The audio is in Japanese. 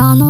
なの